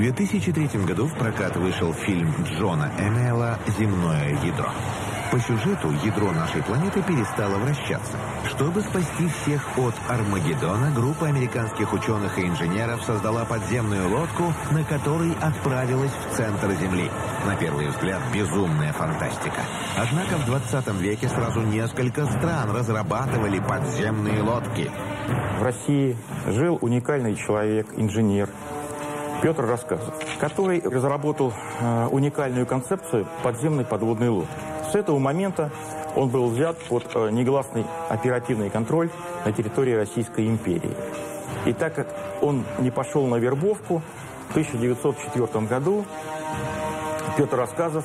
2003 году в прокат вышел фильм Джона Эмела «Земное ядро». По сюжету ядро нашей планеты перестало вращаться. Чтобы спасти всех от Армагеддона, группа американских ученых и инженеров создала подземную лодку, на которой отправилась в центр Земли. На первый взгляд, безумная фантастика. Однако в 20 веке сразу несколько стран разрабатывали подземные лодки. В России жил уникальный человек, инженер, Петр Рассказов, который разработал э, уникальную концепцию подземной подводной лодки. С этого момента он был взят под э, негласный оперативный контроль на территории Российской империи. И так как он не пошел на вербовку, в 1904 году Петр Рассказов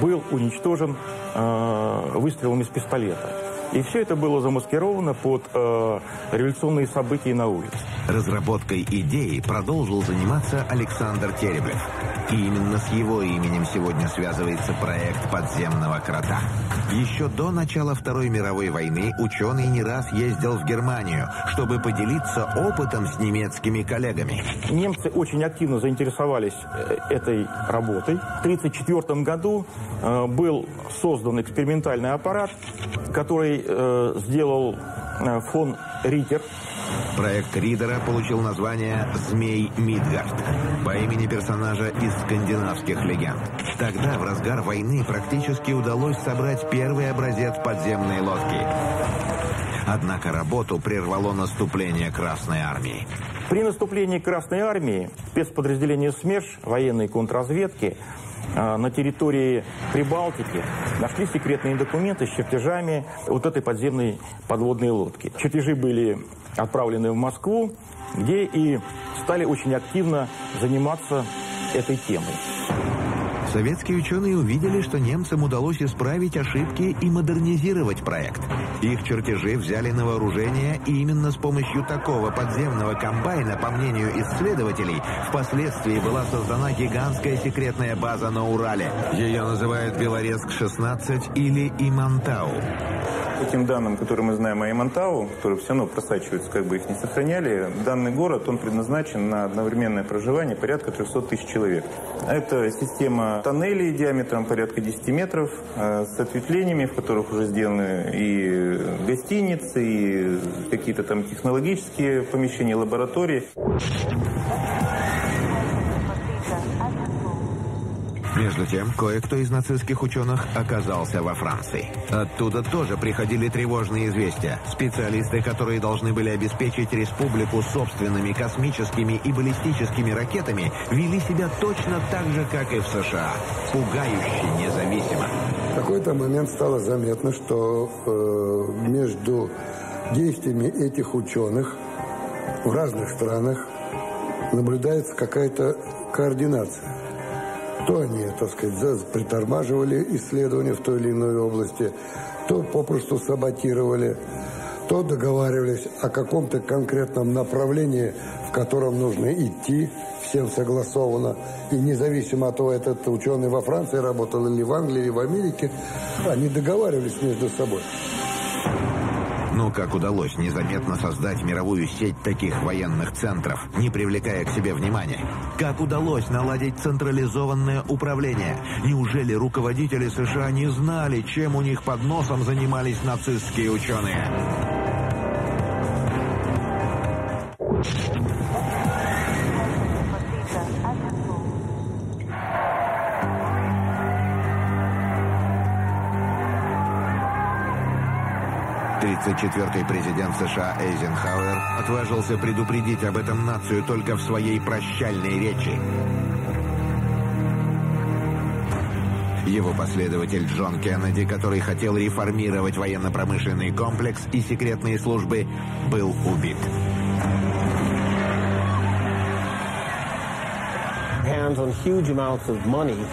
был уничтожен э, выстрелом из пистолета. И все это было замаскировано под э, революционные события на улице. Разработкой идеи продолжил заниматься Александр Тереблев. И именно с его именем сегодня связывается проект подземного крота. Еще до начала Второй мировой войны ученый не раз ездил в Германию, чтобы поделиться опытом с немецкими коллегами. Немцы очень активно заинтересовались э, этой работой. В 1934 году э, был создан экспериментальный аппарат, который э, сделал э, фон Ритер. Проект Ридера получил название «Змей Мидгард» по имени персонажа из скандинавских легенд. Тогда, в разгар войны, практически удалось собрать первый образец подземной лодки. Однако работу прервало наступление Красной Армии. При наступлении Красной Армии спецподразделения СМЕРШ, военной контрразведки, а, на территории Прибалтики нашли секретные документы с чертежами вот этой подземной подводной лодки. Чертежи были отправлены в Москву, где и стали очень активно заниматься этой темой. Советские ученые увидели, что немцам удалось исправить ошибки и модернизировать проект. Их чертежи взяли на вооружение, и именно с помощью такого подземного комбайна, по мнению исследователей, впоследствии была создана гигантская секретная база на Урале. Ее называют Белорецк-16 или Имантау этим данным, которые мы знаем о Ямантау, которые все равно просачиваются, как бы их не сохраняли, данный город, он предназначен на одновременное проживание порядка 300 тысяч человек. Это система тоннелей диаметром порядка 10 метров э, с ответвлениями, в которых уже сделаны и гостиницы, и какие-то там технологические помещения, лаборатории. Между тем, кое-кто из нацистских ученых оказался во Франции. Оттуда тоже приходили тревожные известия. Специалисты, которые должны были обеспечить республику собственными космическими и баллистическими ракетами, вели себя точно так же, как и в США. Пугающе независимо. В какой-то момент стало заметно, что э, между действиями этих ученых в разных странах наблюдается какая-то координация. То они, так сказать, притормаживали исследования в той или иной области, то попросту саботировали, то договаривались о каком-то конкретном направлении, в котором нужно идти, всем согласованно. И независимо от того, этот ученый во Франции работал или в Англии, или в Америке, они договаривались между собой. Ну, как удалось незаметно создать мировую сеть таких военных центров, не привлекая к себе внимания? Как удалось наладить централизованное управление? Неужели руководители США не знали, чем у них под носом занимались нацистские ученые? 34-й президент США Эйзенхауэр отважился предупредить об этом нацию только в своей прощальной речи. Его последователь Джон Кеннеди, который хотел реформировать военно-промышленный комплекс и секретные службы, был убит.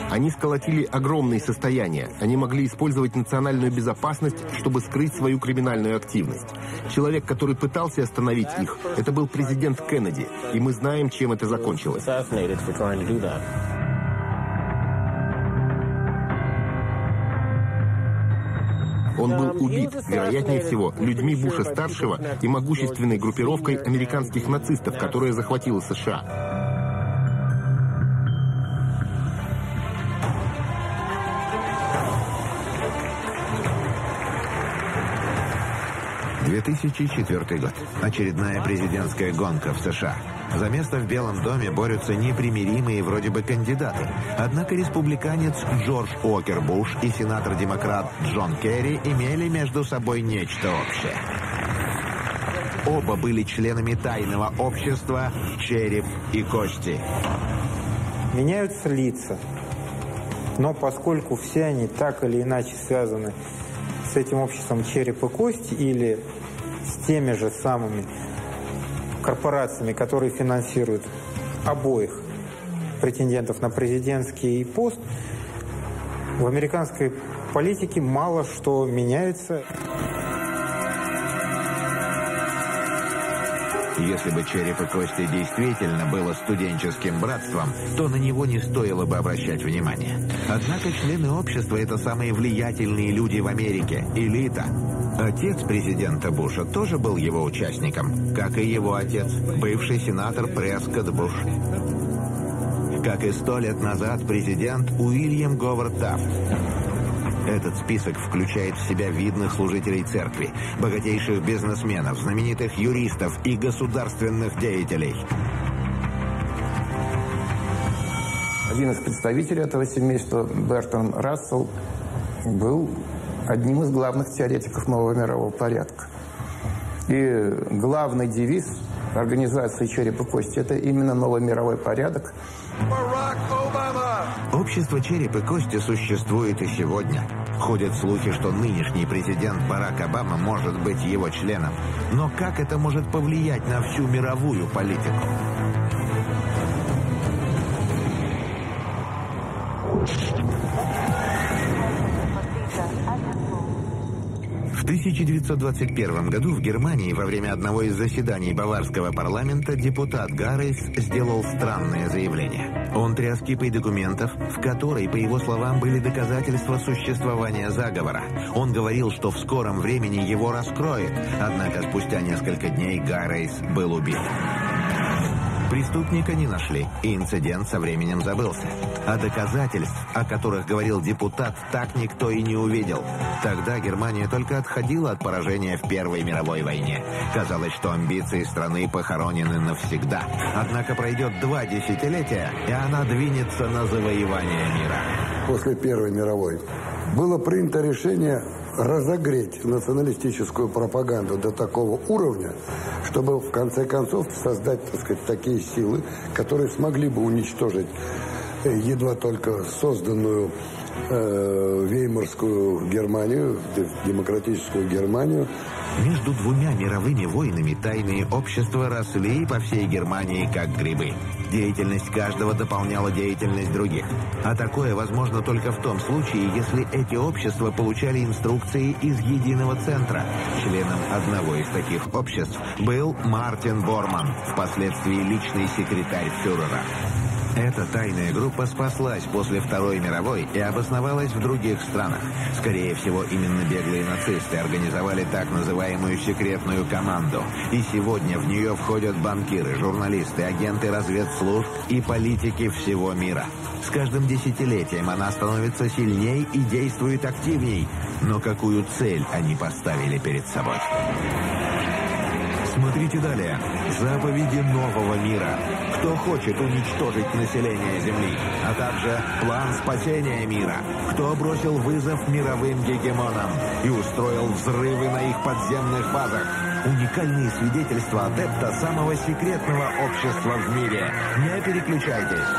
Они сколотили огромные состояния. Они могли использовать национальную безопасность, чтобы скрыть свою криминальную активность. Человек, который пытался остановить их, это был президент Кеннеди, и мы знаем, чем это закончилось. Он был убит, вероятнее всего, людьми Буша-старшего и могущественной группировкой американских нацистов, которая захватила США. 2004 год. Очередная президентская гонка в США. За место в Белом доме борются непримиримые вроде бы кандидаты. Однако республиканец Джордж Уокер Буш и сенатор-демократ Джон Керри имели между собой нечто общее. Оба были членами тайного общества «Череп и кости». Меняются лица, но поскольку все они так или иначе связаны с этим обществом «Череп и кости» или с теми же самыми корпорациями, которые финансируют обоих претендентов на президентский пост, в американской политике мало что меняется. Если бы череп и кости действительно было студенческим братством, то на него не стоило бы обращать внимание. Однако члены общества – это самые влиятельные люди в Америке, элита. Отец президента Буша тоже был его участником, как и его отец, бывший сенатор Прескотт Буш. Как и сто лет назад президент Уильям Говард Тафт. Этот список включает в себя видных служителей церкви, богатейших бизнесменов, знаменитых юристов и государственных деятелей. Один из представителей этого семейства, Бертон Рассел, был одним из главных теоретиков нового мирового порядка. И главный девиз организации «Череп и кости» – это именно новый мировой порядок. Общество «Череп и кости» существует и сегодня. Ходят слухи, что нынешний президент Барак Обама может быть его членом. Но как это может повлиять на всю мировую политику? В 1921 году в Германии во время одного из заседаний баварского парламента депутат Гаррис сделал странное заявление. Он тряс кипой документов, в которой, по его словам, были доказательства существования заговора. Он говорил, что в скором времени его раскроет, однако спустя несколько дней Гаррис был убит. Преступника не нашли, и инцидент со временем забылся. А доказательств, о которых говорил депутат, так никто и не увидел. Тогда Германия только отходила от поражения в Первой мировой войне. Казалось, что амбиции страны похоронены навсегда. Однако пройдет два десятилетия, и она двинется на завоевание мира. После Первой мировой было принято решение разогреть националистическую пропаганду до такого уровня, чтобы в конце концов создать, так сказать, такие силы, которые смогли бы уничтожить э, едва только созданную э, Веймарскую Германию, демократическую Германию, между двумя мировыми войнами тайные общества росли по всей Германии как грибы. Деятельность каждого дополняла деятельность других. А такое возможно только в том случае, если эти общества получали инструкции из единого центра. Членом одного из таких обществ был Мартин Борман, впоследствии личный секретарь фюрера. Эта тайная группа спаслась после Второй мировой и обосновалась в других странах. Скорее всего, именно беглые нацисты организовали так называемую секретную команду. И сегодня в нее входят банкиры, журналисты, агенты разведслужб и политики всего мира. С каждым десятилетием она становится сильней и действует активней. Но какую цель они поставили перед собой? Смотрите далее. Заповеди нового мира. Кто хочет уничтожить население Земли, а также план спасения мира. Кто бросил вызов мировым гегемонам и устроил взрывы на их подземных базах. Уникальные свидетельства адепта самого секретного общества в мире. Не переключайтесь.